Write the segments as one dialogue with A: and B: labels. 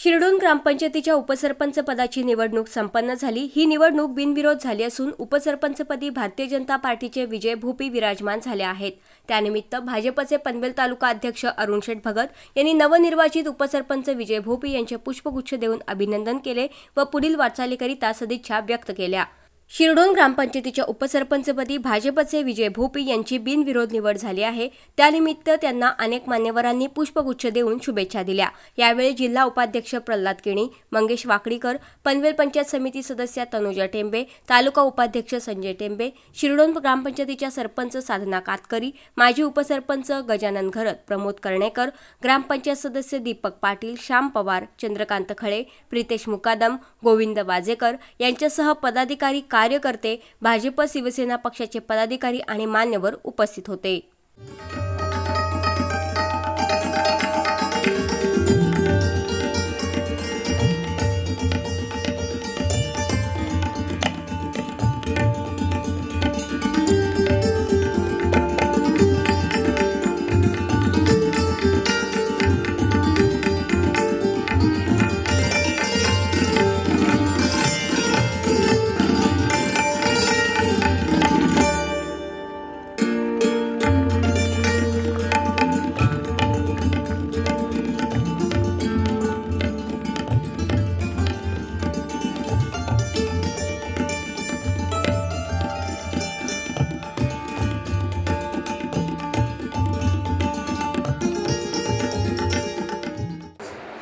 A: शिरडून ग्रामपंचायतीच्या उपसरपंच पदाची निवडणूक संपन्न झाली. ही निवडणूक बिनविरोध झाली असून उपसरपंचपदी भारतीय जनता पार्टीचे विजय भोपी विराजमान झाले आहेत. त्यानिमित्त भाजपचे पनवेल तालुका अध्यक्ष अरुण शेठ भगत यांनी नवनिर्वाचित उपसरपंच विजय भोपी यांचे पुष्पगुच्छ देऊन अभिनंदन केले व पुढील वाटचालीकरिता सदिच्छा व्यक्त केल्या. शिरडोन ग्रामपंचायतीच्या उपसरपंचपदी भाजपचे विजय भोपी यांची बिनविरोध निवड झाली आहे. त्यानिमित्त त्यांना अनेक मान्यवरांनी पुष्पगुच्छ देऊन शुभेच्छा दिल्या. यावेळी जिल्हा उपाध्यक्ष प्रल्हाद केणी मंगेश वाकडीकर पनवेल पंचायत समिती सदस्या तनुजा टेंबे तालुका उपाध्यक्ष संजय टेंबे शिरडोन ग्रामपंचायतीच्या सरपंच साधना कातकरी माजी उपसरपंच गजानन घरत प्रमोद कर्णेकर ग्रामपंचायत सदस्य दीपक पाटील श्याम पवार चंद्रकांत खळे प्रितेश मुकादम गोविंद वाजेकर यांच्यासह पदाधिकारी कार्यकर्ते भाजप शिवसेना पक्षाचे पदाधिकारी आणि मान्यवर उपस्थित होते.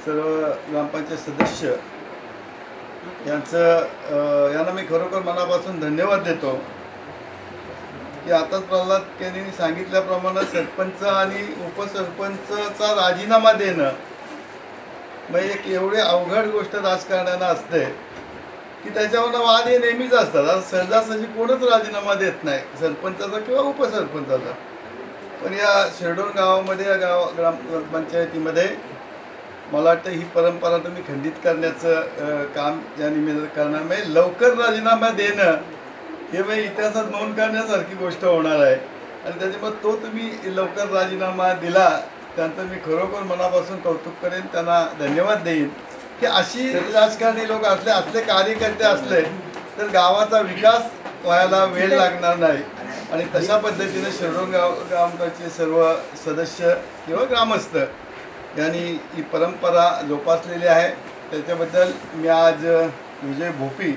B: सर्व ग्रामपंचायत सदस्य यांचं यांना मी खरोखर मनापासून धन्यवाद देतो. की आताच प्रल्हाद यांनी सांगितल्याप्रमाणे सरपंच आणि उपसरपंचचा राजीनामा देणं म्हणजे एक एवढी अवघड गोष्ट राजकारणानं असते की त्याच्यावर वाद हे नेहमीच असतात. आज सहजासहजी कोणच राजीनामा देत नाही सरपंचाचा किंवा उपसरपंचाचा. पण या शिरडोन गावामध्ये या गाव ग्रामपंचायतीमध्ये मला वाटतं ही परंपरा तुम्ही खंडित करण्याचं काम या निमित्त करणार. म्हणजे लवकर राजीनामा देणं हे म्हणजे इतिहासात नोंद करण्यासारखी गोष्ट होणार आहे. आणि त्याच्यामुळे तो तुम्ही लवकर राजीनामा दिला त्यानंतर मी खरोखर मनापासून कौतुक करेन त्यांना धन्यवाद देईन. की अशी राजकारणी लोक असले असले कार्यकर्ते असले तर गावाचा विकास व्हायला वेळ लागणार नाही. आणि तशा पद्धतीने शिरडोन गाव सर्व सदस्य किंवा ग्रामस्थ यांनी ही परंपरा जोपासलेली आहे. त्याच्याबद्दल मी आज विजय भोपी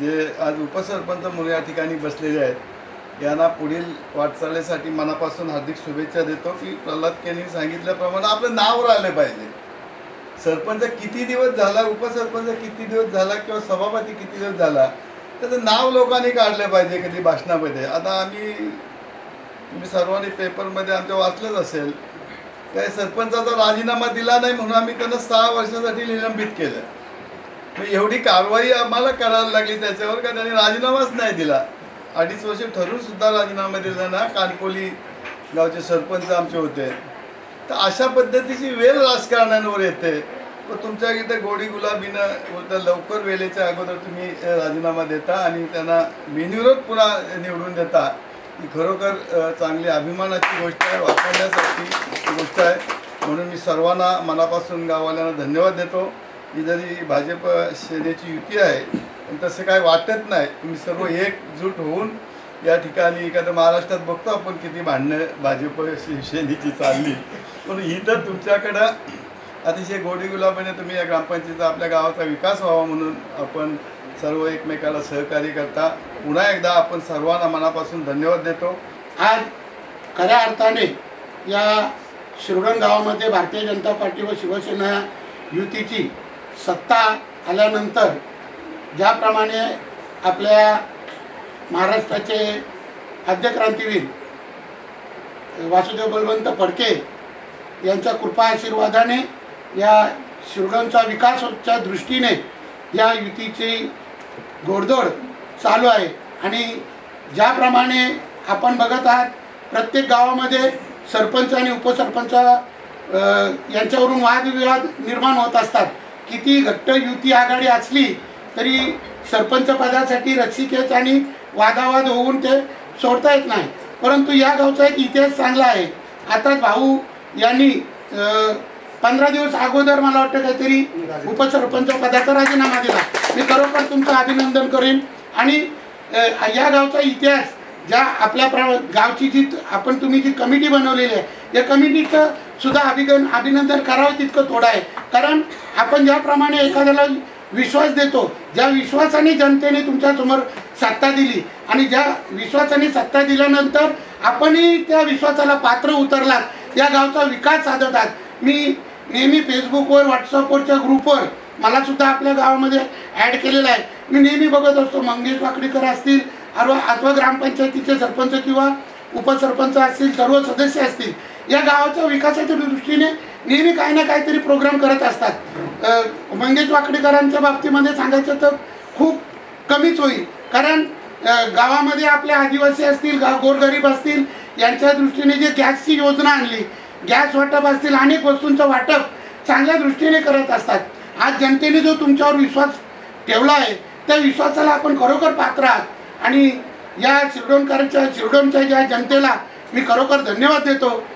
B: जे आज उपसरपंच म्हणून या ठिकाणी बसलेले आहेत यांना पुढील वाटचालीसाठी मनापासून हार्दिक शुभेच्छा देतो की प्रल्हाद यांनी सांगितल्याप्रमाणे आपलं नाव राहिलं पाहिजे. सरपंच किती दिवस झाला उपसरपंच किती दिवस झाला किंवा सभापती किती दिवस झाला त्याचं नाव लोकांनी काढलं पाहिजे कधी भाषणामध्ये. आता आम्ही तुम्ही सर्वांनी पेपरमध्ये आमच्या वाचलंच असेल काय सरपंचाचा राजीनामा दिला नाही म्हणून आम्ही त्यांना सहा वर्षासाठी निलंबित केलं. मग एवढी कारवाई आम्हाला करायला लागली त्याच्यावर का त्यांनी राजीनामाच नाही दिला? अडीच वर्ष ठरून सुद्धा राजीनामा दिला ना कानकोली गावचे सरपंच आमचे होते. तर अशा पद्धतीची वेळ राजकारण्यांवर येते. व तुमच्या इथे गोडी गुलाबीनं बोलता लवकर वेळेच्या अगोदर तुम्ही राजीनामा देता आणि त्यांना बिनविरोध पुन्हा निवडून देता. ही खरोखर चांगली अभिमानाची गोष्ट आहे वापरण्यासारखी गोष्ट आहे. म्हणून मी सर्वांना मनापासून गाववाल्यांना धन्यवाद देतो. ही जरी भाजप सेनेची युती आहे पण तसं काय वाटत नाही. तुम्ही सर्व एकजूट होऊन या ठिकाणी एखाद्या महाराष्ट्रात बघतो आपण किती भांडणं भाजप शिवसेनेची चालली. पण ही तर तुमच्याकडं अतिशय गोडी गुलाबाने तुम्ही या ग्रामपंचायतीचा आपल्या गावाचा विकास व्हावा म्हणून आपण सर्व एकमेकाला सहकार्य करता. पुन्हा एकदा आपण सर्वांना मनापासून धन्यवाद देतो.
C: आज खऱ्या अर्थाने या शिरगण गावामध्ये भारतीय जनता पार्टी व शिवसेना युतीची सत्ता आल्यानंतर ज्याप्रमाणे आपल्या महाराष्ट्राचे खाद्यक्रांतीवीर वासुदेव बलवंत फडके यांच्या कृपा आशीर्वादाने या शिरगणचा विकासाच्या दृष्टीने या युतीची घोडदौड चालू आहे. आणि ज्याप्रमाणे आपण बघत आहात प्रत्येक गावामध्ये सरपंच आणि उपसरपंच यांच्यावरून वादविवाद निर्माण होत असतात. किती घट्ट युती आघाडी असली तरी सरपंच पदासाठी रस्सीखेच आणि वादावाद होऊन ते सोडता येत नाही. परंतु या गावचा एक इतिहास चांगला आहे. आताच भाऊ यांनी पंधरा दिवस अगोदर मला वाटतं काहीतरी उपसरपंच पदाचा राजीनामा दिला. मी खरोखर तुमचं अभिनंदन करेन. आणि या गावचा इतिहास ज्या आपल्या प्र गावची जी आपण तुम्ही जी कमिटी बनवलेली आहे या कमिटीचं सुद्धा अभिगन अभिनंदन करावं तितकं थोडं आहे. कारण आपण ज्याप्रमाणे एखाद्याला विश्वास देतो ज्या विश्वासाने जनतेने तुमच्यासमोर सत्ता दिली आणि ज्या विश्वासाने सत्ता दिल्यानंतर आपणही त्या विश्वासाला पात्र उतरलात या गावचा विकास साधतात. मी नेहमी फेसबुकवर व्हॉट्सअपवरच्या ग्रुपवर मला सुद्धा आपल्या गावामध्ये ॲड केलेलं आहे. मी नेहमी बघत असतो मंगेश वाकडीकर असतील अथवा अथवा ग्रामपंचायतीचे सरपंच किंवा उपसरपंच असतील सर्व सदस्य असतील या गावाच्या विकासाच्या दृष्टीने नेहमी काही ना काहीतरी प्रोग्राम करत असतात. मंगेश वाकडीकरांच्या बाबतीमध्ये सांगायचं तर खूप कमीच होईल. कारण गावामध्ये आपले आदिवासी असतील गाव गोरगरीब असतील यांच्या दृष्टीने जे गॅसची योजना आणली गॅस वाटप असतील अनेक वस्तूंचं वाटप चांगल्या दृष्टीने करत असतात. आज जनतेने जो तुमच्यावर विश्वास ठेवला आहे त्या विश्वासाला आपण खरोखर पात्र आहात. आणि या शिरडोणकरच्या शिरडोणच्या ज्या जनतेला मी खरोखर धन्यवाद देतो.